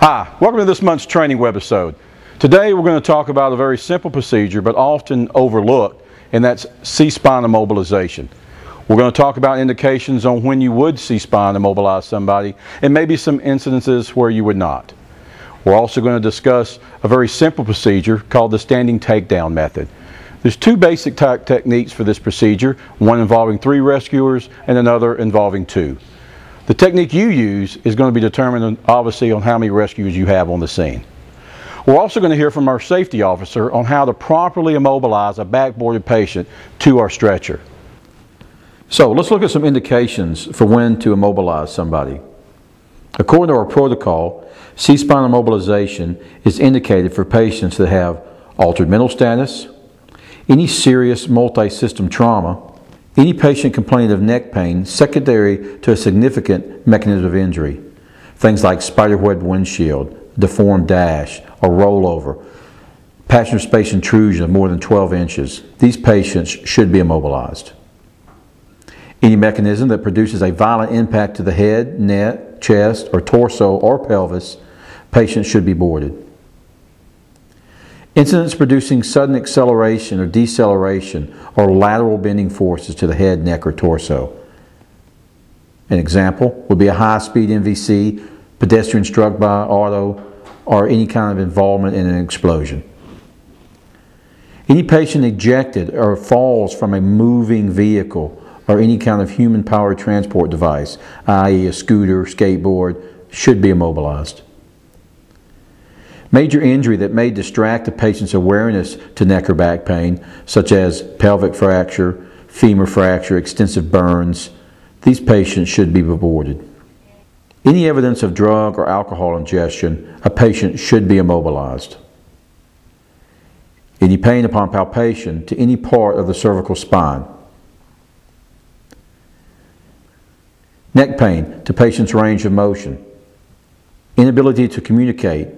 Hi, welcome to this month's training webisode. Today we're going to talk about a very simple procedure but often overlooked and that's C-spine immobilization. We're going to talk about indications on when you would C-spine immobilize somebody and maybe some incidences where you would not. We're also going to discuss a very simple procedure called the standing takedown method. There's two basic techniques for this procedure, one involving three rescuers and another involving two. The technique you use is going to be determined obviously on how many rescuers you have on the scene. We're also going to hear from our safety officer on how to properly immobilize a backboarded patient to our stretcher. So let's look at some indications for when to immobilize somebody. According to our protocol, C-spine immobilization is indicated for patients that have altered mental status, any serious multi-system trauma, any patient complaining of neck pain secondary to a significant mechanism of injury, things like spiderweb windshield, deformed dash, or rollover, passenger space intrusion of more than 12 inches. These patients should be immobilized. Any mechanism that produces a violent impact to the head, neck, chest, or torso or pelvis, patients should be boarded. Incidents producing sudden acceleration or deceleration or lateral bending forces to the head, neck, or torso. An example would be a high-speed MVC, pedestrian struck by auto, or any kind of involvement in an explosion. Any patient ejected or falls from a moving vehicle or any kind of human-powered transport device, i.e. a scooter, skateboard, should be immobilized. Major injury that may distract the patient's awareness to neck or back pain, such as pelvic fracture, femur fracture, extensive burns, these patients should be aborted. Any evidence of drug or alcohol ingestion, a patient should be immobilized. Any pain upon palpation to any part of the cervical spine. Neck pain to patient's range of motion. Inability to communicate,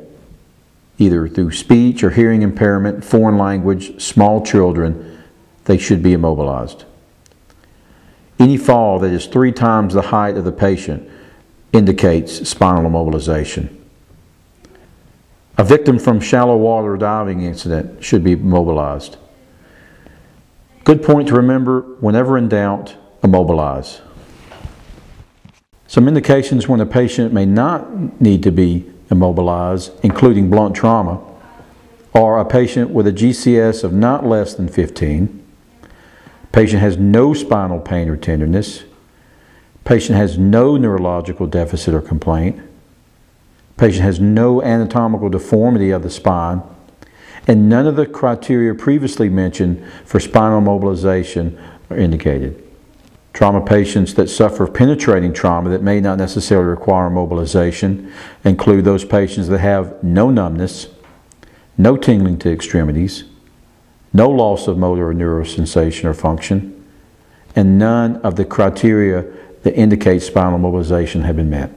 either through speech or hearing impairment, foreign language, small children, they should be immobilized. Any fall that is three times the height of the patient indicates spinal immobilization. A victim from shallow water diving incident should be immobilized. Good point to remember, whenever in doubt, immobilize. Some indications when a patient may not need to be immobilized, including blunt trauma, or a patient with a GCS of not less than 15, patient has no spinal pain or tenderness, patient has no neurological deficit or complaint, patient has no anatomical deformity of the spine, and none of the criteria previously mentioned for spinal mobilization are indicated. Trauma patients that suffer penetrating trauma that may not necessarily require mobilization include those patients that have no numbness, no tingling to extremities, no loss of motor or neural sensation or function, and none of the criteria that indicate spinal mobilization have been met.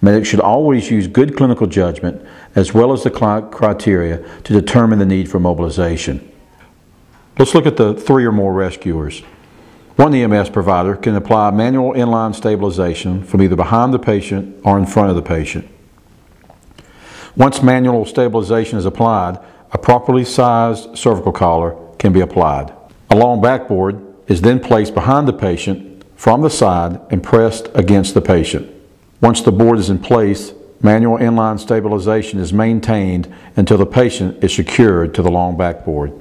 Medics should always use good clinical judgment as well as the criteria to determine the need for mobilization. Let's look at the three or more rescuers. One EMS provider can apply manual inline stabilization from either behind the patient or in front of the patient. Once manual stabilization is applied, a properly sized cervical collar can be applied. A long backboard is then placed behind the patient from the side and pressed against the patient. Once the board is in place, manual inline stabilization is maintained until the patient is secured to the long backboard.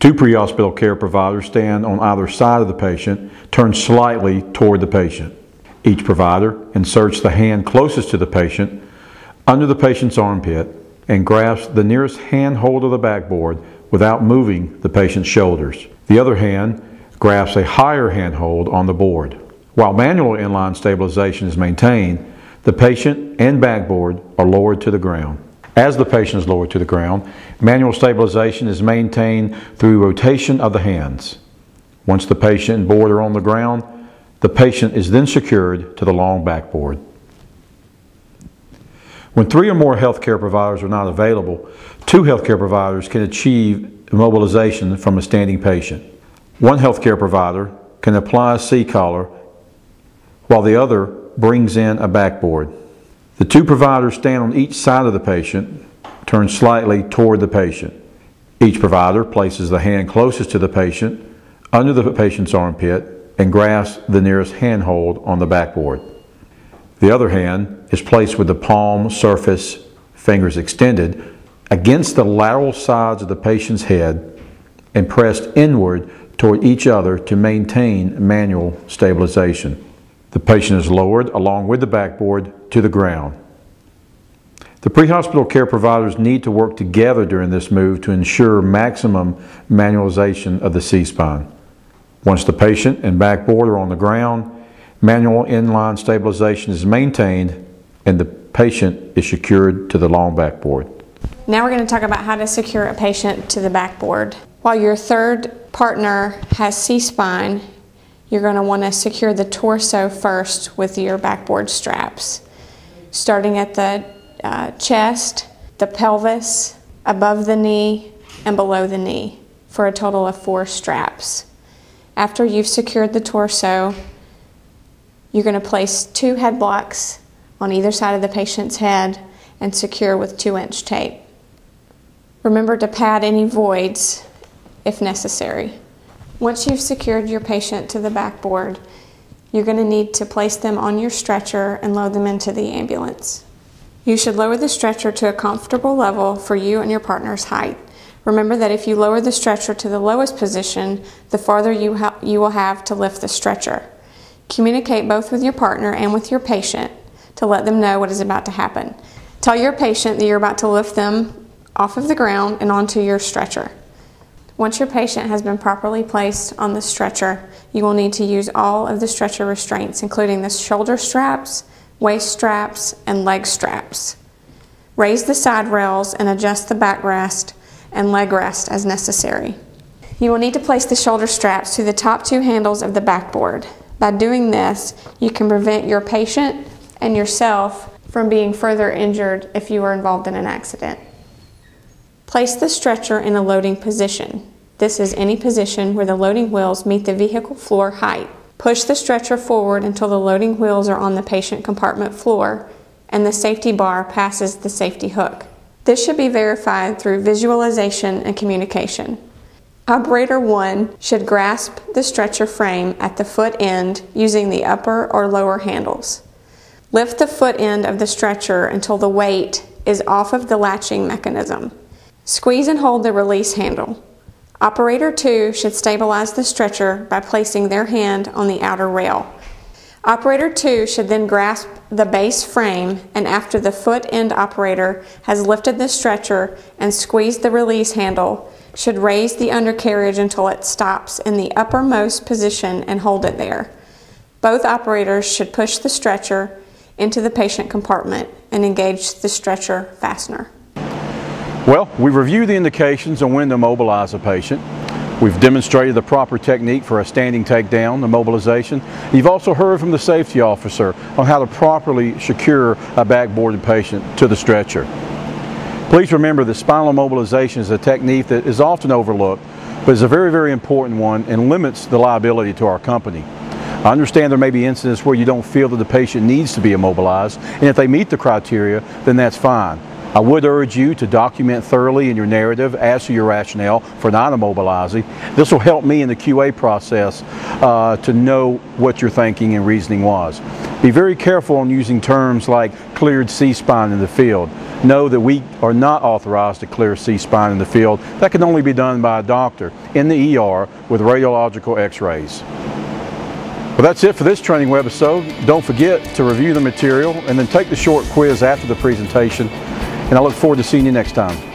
Two pre-hospital care providers stand on either side of the patient, turn slightly toward the patient. Each provider inserts the hand closest to the patient under the patient's armpit and grasps the nearest handhold of the backboard without moving the patient's shoulders. The other hand grasps a higher handhold on the board. While manual inline stabilization is maintained, the patient and backboard are lowered to the ground. As the patient is lowered to the ground, manual stabilization is maintained through rotation of the hands. Once the patient and board are on the ground, the patient is then secured to the long backboard. When three or more healthcare providers are not available, two healthcare providers can achieve immobilization from a standing patient. One healthcare provider can apply a C-collar while the other brings in a backboard. The two providers stand on each side of the patient, turn slightly toward the patient. Each provider places the hand closest to the patient under the patient's armpit and grasps the nearest handhold on the backboard. The other hand is placed with the palm surface, fingers extended, against the lateral sides of the patient's head and pressed inward toward each other to maintain manual stabilization. The patient is lowered along with the backboard to the ground. The pre-hospital care providers need to work together during this move to ensure maximum manualization of the C-spine. Once the patient and backboard are on the ground, manual inline stabilization is maintained and the patient is secured to the long backboard. Now we're going to talk about how to secure a patient to the backboard. While your third partner has C-spine, you're going to want to secure the torso first with your backboard straps. Starting at the uh, chest, the pelvis, above the knee, and below the knee for a total of four straps. After you've secured the torso, you're going to place two head blocks on either side of the patient's head and secure with two inch tape. Remember to pad any voids if necessary. Once you've secured your patient to the backboard, you're going to need to place them on your stretcher and load them into the ambulance. You should lower the stretcher to a comfortable level for you and your partner's height. Remember that if you lower the stretcher to the lowest position, the farther you, ha- you will have to lift the stretcher. Communicate both with your partner and with your patient to let them know what is about to happen. Tell your patient that you're about to lift them off of the ground and onto your stretcher. Once your patient has been properly placed on the stretcher, you will need to use all of the stretcher restraints, including the shoulder straps, waist straps, and leg straps. Raise the side rails and adjust the backrest and leg rest as necessary. You will need to place the shoulder straps to the top two handles of the backboard. By doing this, you can prevent your patient and yourself from being further injured if you are involved in an accident. Place the stretcher in a loading position. This is any position where the loading wheels meet the vehicle floor height. Push the stretcher forward until the loading wheels are on the patient compartment floor and the safety bar passes the safety hook. This should be verified through visualization and communication. Operator 1 should grasp the stretcher frame at the foot end using the upper or lower handles. Lift the foot end of the stretcher until the weight is off of the latching mechanism. Squeeze and hold the release handle. Operator 2 should stabilize the stretcher by placing their hand on the outer rail. Operator 2 should then grasp the base frame and after the foot end operator has lifted the stretcher and squeezed the release handle, should raise the undercarriage until it stops in the uppermost position and hold it there. Both operators should push the stretcher into the patient compartment and engage the stretcher fastener. Well, we reviewed the indications on when to mobilize a patient. We've demonstrated the proper technique for a standing takedown, the mobilization. You've also heard from the safety officer on how to properly secure a backboarded patient to the stretcher. Please remember that spinal mobilization is a technique that is often overlooked, but is a very, very important one and limits the liability to our company. I understand there may be incidents where you don't feel that the patient needs to be immobilized, and if they meet the criteria, then that's fine. I would urge you to document thoroughly in your narrative as to your rationale for not immobilizing. This will help me in the QA process uh, to know what your thinking and reasoning was. Be very careful on using terms like cleared C-spine in the field. Know that we are not authorized to clear C-spine in the field. That can only be done by a doctor in the ER with radiological x-rays. Well, that's it for this training webisode. Don't forget to review the material and then take the short quiz after the presentation and I look forward to seeing you next time.